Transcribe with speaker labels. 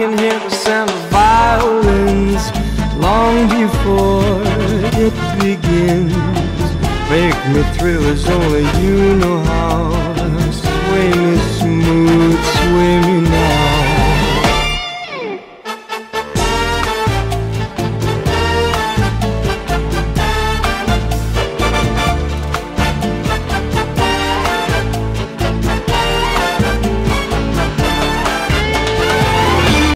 Speaker 1: can hear the sound of violins long before it begins. Make me thrill as only you know how.